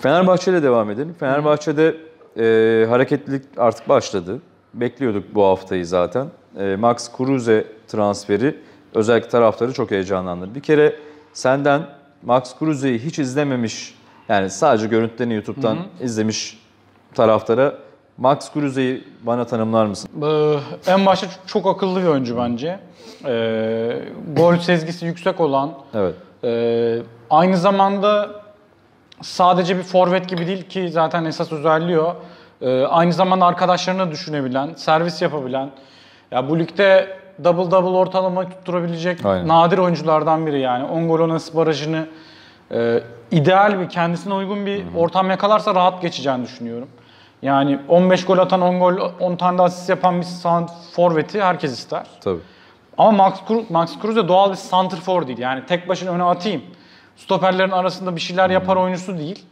Fenerbahçe ile devam edelim. Fenerbahçe'de e, hareketlilik artık başladı. Bekliyorduk bu haftayı zaten. E, Max Kruse transferi özellikle taraftarı çok heyecanlandırdı. Bir kere senden Max Kruse'yi hiç izlememiş, yani sadece görüntülerini YouTube'dan izlemiş taraftara Max Kruse'yi bana tanımlar mısın? Ee, en başta çok, akıllı bir oyuncu bence. Ee, gol sezgisi yüksek olan, Evet. Ee, aynı zamanda sadece bir forvet gibi değil ki zaten esas özelliği o. Ee, aynı zamanda arkadaşlarını düşünebilen, servis yapabilen. Ya bu ligde double double ortalama tutturabilecek Aynen. nadir oyunculardan biri yani. 10 gol 10 asist barajını e, ideal bir kendisine uygun bir ortam yakalarsa rahat geçeceğini düşünüyorum. Yani 15 gol atan 10 gol 10 tane de asist yapan bir forveti herkes ister. Tabii. Ama Max, Kruse, Max Kruse doğal bir santrfor değil. Yani tek başına öne atayım. Stoperlerin arasında bir şeyler yapar oyuncusu değil.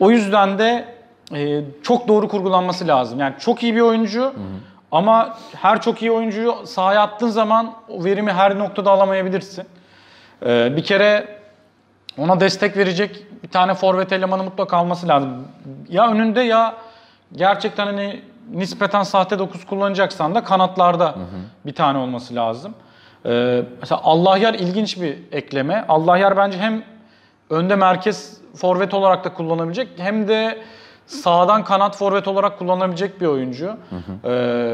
O yüzden de e, çok doğru kurgulanması lazım. Yani çok iyi bir oyuncu ama her çok iyi oyuncuyu sahaya attığın zaman o verimi her noktada alamayabilirsin. E, bir kere ona destek verecek bir tane forvet elemanı mutlaka alması lazım. Ya önünde ya gerçekten hani nispeten sahte 9 kullanacaksan da kanatlarda bir tane olması lazım. Ee, mesela Allah yer ilginç bir ekleme. Allah yer bence hem önde merkez forvet olarak da kullanabilecek hem de sağdan kanat forvet olarak kullanabilecek bir oyuncu. Ee,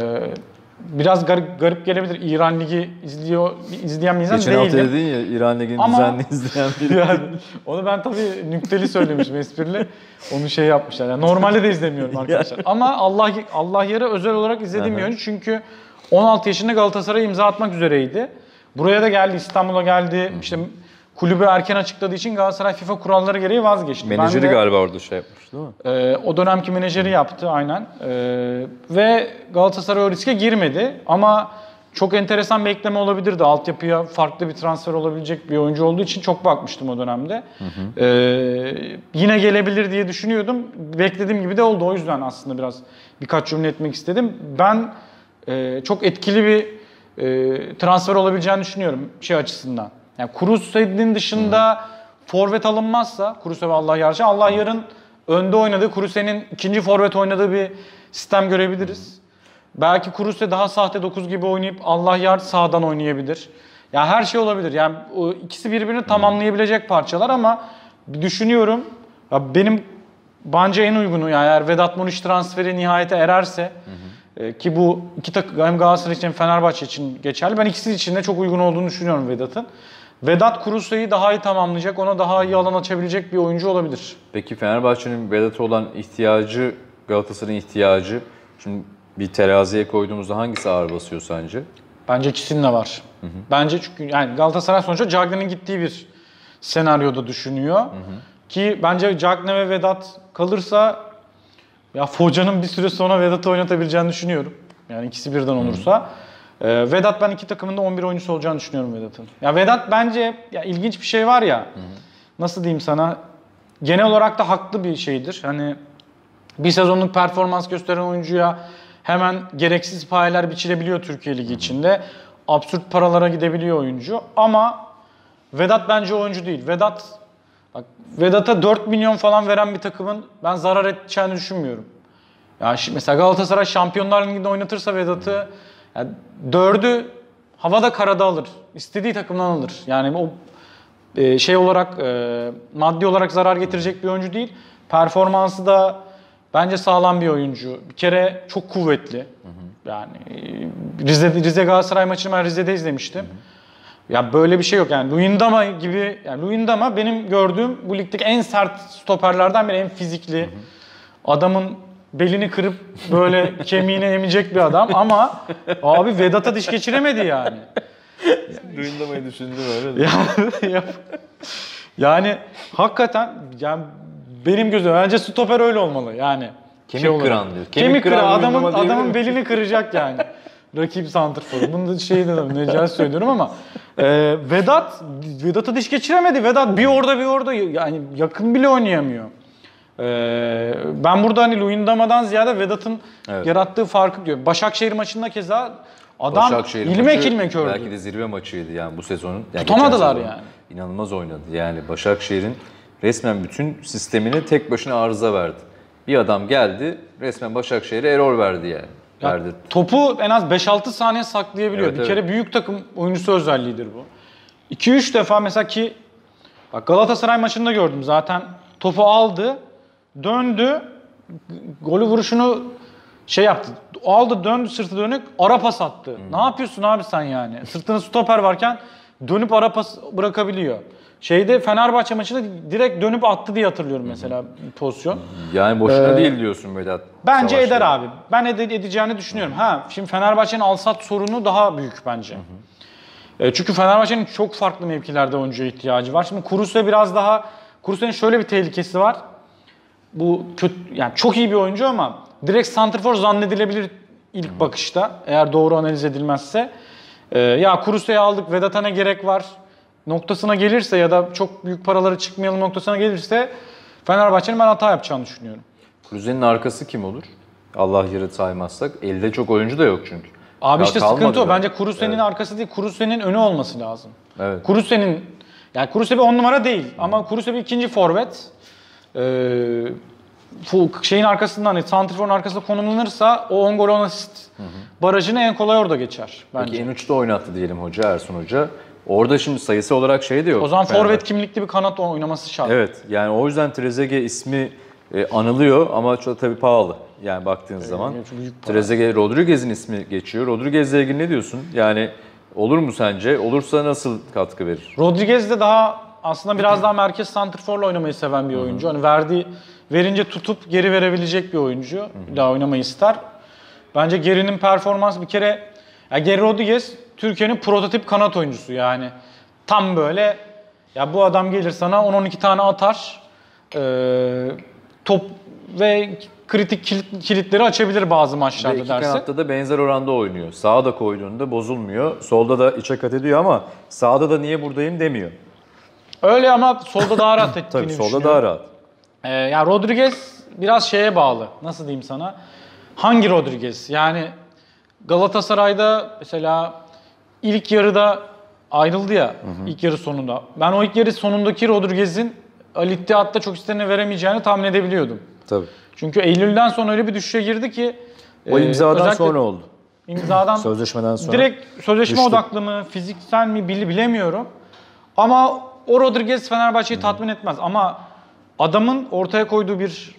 biraz garip, garip gelebilir. İran Ligi izliyor izleyen bir insan Geçen hafta değilim. dedin ya İran Ligi'ni Ama- düzenli izleyen biri. Yani onu ben tabii nükteli söylemişim esprili. Onu şey yapmışlar. Yani normalde de izlemiyorum arkadaşlar. Ama Allah Allah yere özel olarak izlediğim bir oyuncu çünkü 16 yaşında Galatasaray'a imza atmak üzereydi. Buraya da geldi, İstanbul'a geldi. İşte kulübü erken açıkladığı için Galatasaray FIFA kuralları gereği vazgeçti. Menajeri de- galiba orada şey yapmış değil mi? ee, o dönemki menajeri yaptı aynen. Ee, ve Galatasaray o riske girmedi. Ama çok enteresan bir ekleme olabilirdi. Altyapıya farklı bir transfer olabilecek bir oyuncu olduğu için çok bakmıştım o dönemde. Ee, yine gelebilir diye düşünüyordum. Beklediğim gibi de oldu. O yüzden aslında biraz birkaç cümle etmek istedim. Ben e, çok etkili bir e, transfer olabileceğini düşünüyorum şey açısından. Yani Kruse'nin dışında forvet alınmazsa Kruse ve Allah yarışı Allah yarın önde oynadığı Kruse'nin ikinci forvet oynadığı bir sistem görebiliriz. Belki Kruse daha sahte 9 gibi oynayıp Allah yar sağdan oynayabilir. Ya her şey olabilir. Yani o ikisi birbirini tamamlayabilecek parçalar ama düşünüyorum. Ya benim bence en uygunu yani eğer Vedat Muriç transferi nihayete ererse e, ki bu iki takım hem Galatasaray için Fenerbahçe için geçerli. Ben ikisi için de çok uygun olduğunu düşünüyorum Vedat'ın. Vedat Kruse'yi daha iyi tamamlayacak, ona daha iyi alan açabilecek bir oyuncu olabilir. Peki Fenerbahçe'nin Vedat'a olan ihtiyacı, Galatasaray'ın ihtiyacı, şimdi bir teraziye koyduğumuzda hangisi ağır basıyor sence? Bence ikisinin de var. Bence çünkü yani Galatasaray sonuçta Cagney'in gittiği bir senaryoda düşünüyor. Ki bence Cagney ve Vedat kalırsa ya Foca'nın bir süre sonra Vedat'ı oynatabileceğini düşünüyorum. Yani ikisi birden olursa. Ee, Vedat ben iki takımın da 11 oyuncusu olacağını düşünüyorum Vedat'ın. Ya Vedat bence ya ilginç bir şey var ya. Nasıl diyeyim sana? Genel olarak da haklı bir şeydir. Hani bir sezonluk performans gösteren oyuncuya hemen gereksiz payeler biçilebiliyor Türkiye Ligi içinde. Absürt paralara gidebiliyor oyuncu ama Vedat bence oyuncu değil. Vedat bak Vedat'a 4 milyon falan veren bir takımın ben zarar edeceğini düşünmüyorum. Ya şi- mesela Galatasaray Şampiyonlar Ligi'nde oynatırsa Vedat'ı yani dördü havada karada alır. İstediği takımdan alır. Yani o e, şey olarak e, maddi olarak zarar getirecek bir oyuncu değil. Performansı da bence sağlam bir oyuncu. Bir kere çok kuvvetli. Yani e, Rize Rize Galatasaray maçını ben Rize'de izlemiştim. Ya böyle bir şey yok yani Luyendama gibi yani Luyendama benim gördüğüm bu ligdeki en sert stoperlerden biri en fizikli. Adamın belini kırıp böyle kemiğini emecek bir adam ama abi Vedat'a diş geçiremedi yani. Duyundamayı düşündüm öyle Yani, hakikaten yani benim gözüm bence stoper öyle olmalı yani. Kemik Şey olarak. kıran diyor. Kemik, Kemik kıran kıran adamın adamın miyim? belini kıracak yani. Rakip santrforu. Bunu da şey dedim Necati söylüyorum ama e, Vedat Vedat'a diş geçiremedi. Vedat bir orada bir orada yani yakın bile oynayamıyor. E, ben burada hani Luyendama'dan ziyade Vedat'ın Evet. yarattığı farkı diyorum. Başakşehir maçında keza adam Başakşehir ilmek maçı ilmek ördü. Belki de zirve maçıydı yani bu sezonun. Yani Tutamadılar yani. İnanılmaz oynadı. Yani Başakşehir'in resmen bütün sistemini tek başına arıza verdi. Bir adam geldi resmen Başakşehir'e error verdi yani. Ya Verdi. topu en az 5-6 saniye saklayabiliyor. Evet, bir evet. kere büyük takım oyuncusu özelliğidir bu. 2-3 defa mesela ki bak Galatasaray maçında gördüm zaten topu aldı, döndü, golü vuruşunu şey yaptı. Aldı, döndü sırtı dönük, ara pas attı. Hmm. Ne yapıyorsun abi sen yani? Sırtında stoper varken dönüp ara pas bırakabiliyor. Şeyde Fenerbahçe maçında direkt dönüp attı diye hatırlıyorum mesela pozisyon. Yani boşuna Ee, değil diyorsun Vedat. Bence Savaş eder abi. Ben ede- edeceğini düşünüyorum. Ha, şimdi Fenerbahçe'nin alsat sorunu daha büyük bence. E, çünkü Fenerbahçe'nin çok farklı mevkilerde oyuncuya ihtiyacı var. Şimdi Kurus'la biraz daha Kurus'un şöyle bir tehlikesi var. Bu kötü yani çok iyi bir oyuncu ama direkt santrfor zannedilebilir ilk bakışta eğer doğru analiz edilmezse. E, ya Kurus'u aldık Vedat'a ne gerek var noktasına gelirse ya da çok büyük paraları çıkmayalım noktasına gelirse Fenerbahçe'nin ben hata yapacağını düşünüyorum. Kruse'nin arkası kim olur? Allah yarı saymazsak. Elde çok oyuncu da yok çünkü. Abi Ya işte sıkıntı o. Bence Kuruse'nin Evet. arkası değil, Kuruse'nin önü olması lazım. Evet. Kuruse'nin yani Kuruse bir on numara değil ama Kuruse bir ikinci forvet. Ee, bu şeyin arkasından hani santrforun arkasında konumlanırsa o 10 gol 10 asist barajını en kolay orada geçer bence. Peki en uçta oynattı diyelim hoca Ersun Hoca. Orada şimdi sayısı olarak şey de yok. o zaman Fenerbahçe. forvet kimlikli bir kanat oynaması şart. Evet yani o yüzden Trezeguet ismi e, anılıyor ama çok tabii pahalı. Yani baktığınız zaman. büyük para. Trezeguet Rodriguez'in ismi geçiyor. Rodriguez'le ilgili ne diyorsun? Yani olur mu sence? Olursa nasıl katkı verir? Rodriguez de daha aslında biraz daha merkez santrforla oynamayı seven bir oyuncu. Hani verdiği verince tutup geri verebilecek bir oyuncu. Daha oynamayı ister. Bence Geri'nin performans bir kere ya Geri Rodriguez Türkiye'nin prototip kanat oyuncusu yani. Tam böyle ya bu adam gelir sana 10-12 tane atar. Ee, top ve kritik kilit- kilitleri açabilir bazı maçlarda iki derse. kanatta da benzer oranda oynuyor. Sağa da koyduğunda bozulmuyor. Solda da içe kat ediyor ama sağda da niye buradayım demiyor. Öyle ama solda daha rahat ettiğini Tabii solda daha rahat. Ee, ya Rodriguez biraz şeye bağlı. Nasıl diyeyim sana? Hangi Rodriguez? Yani Galatasaray'da mesela ilk yarıda ayrıldı ya ilk yarı sonunda. Ben o ilk yarı sonundaki Rodriguez'in Ali İttihat'ta çok istediğini veremeyeceğini tahmin edebiliyordum. Tabii. Çünkü Eylül'den sonra öyle bir düşüşe girdi ki O e, imzadan sonra oldu. imzadan Sözleşmeden sonra. Direkt sözleşme düştü. odaklı mı, fiziksel mi bili bilemiyorum. Ama o Rodriguez Fenerbahçe'yi tatmin etmez. Ama adamın ortaya koyduğu bir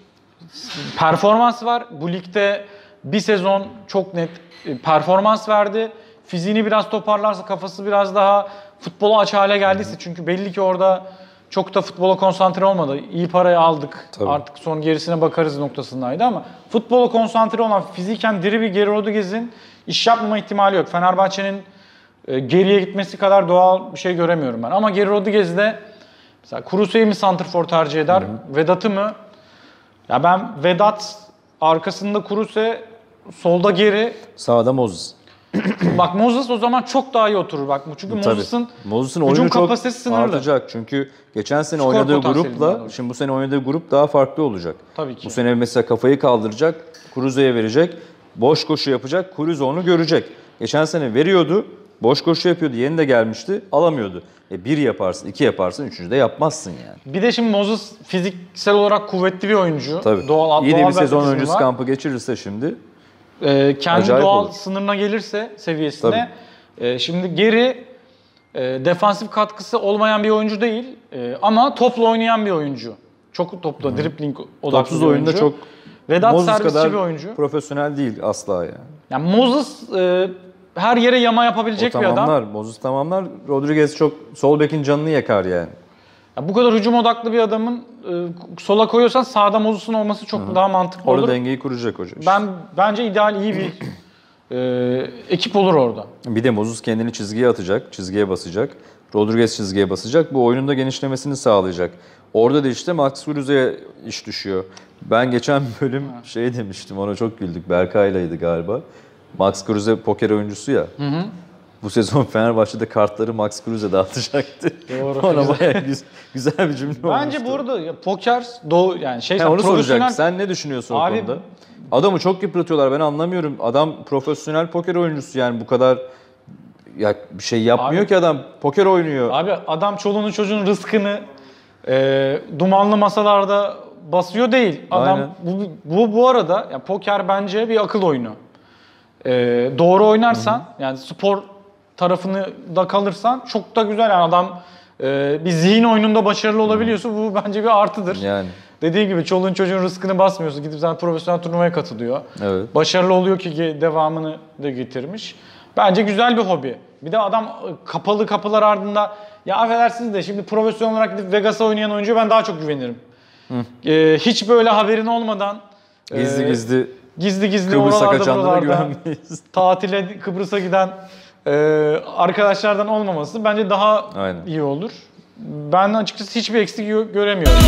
performans var. Bu ligde bir sezon çok net e, performans verdi. Fiziğini biraz toparlarsa, kafası biraz daha futbola aç hale geldiyse çünkü belli ki orada çok da futbola konsantre olmadı. İyi parayı aldık. Tabii. Artık son gerisine bakarız noktasındaydı ama futbola konsantre olan fiziken diri bir Geri Rodriguez'in iş yapmama ihtimali yok. Fenerbahçe'nin geriye gitmesi kadar doğal bir şey göremiyorum ben. Ama Geri Rodriguez de mesela Kuruse'yi mi santrfor tercih eder, Vedat'ı mı? Ya ben Vedat arkasında Kuruse, solda Geri. Sağda Moses. Bak Moses o zaman çok daha iyi oturur bak. Çünkü. Moses'ın Moses'ın hücum oyunu çok sınırlı. artacak. Çünkü geçen sene Skor oynadığı grupla şimdi bu sene oynadığı grup daha farklı olacak. Tabii ki. Bu sene mesela kafayı kaldıracak, Cruze'ye verecek, boş koşu yapacak, Cruze onu görecek. Geçen sene veriyordu, boş koşu yapıyordu, yeni de gelmişti, alamıyordu. E bir yaparsın, iki yaparsın, üçüncü de yapmazsın yani. Bir de şimdi Moses fiziksel olarak kuvvetli bir oyuncu. Tabii. Doğal, İyi de doğal bir sezon öncesi kampı geçirirse şimdi Ee, kendi doğal olur. sınırına gelirse seviyesine. e, şimdi geri e, defansif katkısı olmayan bir oyuncu değil e, ama topla oynayan bir oyuncu. Çok topla dribbling odaklı topsuz bir oyunda oyuncu. çok Vedat Moses servisçi kadar bir oyuncu. profesyonel değil asla yani. Yani Moses e, her yere yama O yapabilecek bir adam. tamamlar, Moses tamamlar. Rodriguez çok sol bekin canını yakar yani. Ya bu kadar hücum odaklı bir adamın e, sola koyuyorsan sağda Moses'un olması çok daha mantıklı Orada olur. dengeyi kuracak hoca. işte. Ben bence ideal iyi bir e, ekip olur orada. Bir de Moses kendini çizgiye atacak, çizgiye basacak. Rodriguez çizgiye basacak. Bu oyunun da genişlemesini sağlayacak. Orada da işte Max Kruse'ye iş düşüyor. Ben geçen bölüm şey demiştim, ona çok güldük. Berkay'laydı galiba. Max Kruse poker oyuncusu ya. Bu sezon Fenerbahçe'de kartları Max Kruse dağıtacaktı. Doğru. Ona bayağı güzel, güzel bir cümle Bence olmuştu. bu arada ya, poker doğu yani şey He, onu profesyonel soracak. Sen ne düşünüyorsun Abi- o konuda? Adamı çok yıpratıyorlar. Ben anlamıyorum. Adam profesyonel poker oyuncusu yani bu kadar ya bir şey yapmıyor Abi- ki adam. Poker oynuyor. Abi adam çoluğunun çocuğun rızkını e, dumanlı masalarda basıyor değil. Adam Aynen. bu, bu bu arada ya poker bence bir akıl oyunu. E, doğru oynarsan yani spor tarafını da kalırsan çok da güzel yani adam e, bir zihin oyununda başarılı olabiliyorsa bu bence bir artıdır. Yani Dediği gibi çoluğun çocuğun rızkını basmıyorsun. Gidip sen profesyonel turnuvaya katılıyor. evet. Başarılı oluyor ki devamını da getirmiş. Bence güzel bir hobi. Bir de adam e, kapalı kapılar ardında ya affedersiniz de şimdi profesyonel olarak gidip Vegas'a oynayan oyuncuya ben daha çok güvenirim. Ee, hiç böyle haberin olmadan Gizli e, gizli gizli gizli Kıbrıs'a oralarda buralarda güvenmeyiz. tatile Kıbrıs'a giden e, arkadaşlardan olmaması bence daha Aynen. iyi olur. Ben açıkçası hiçbir eksik gö- göremiyorum.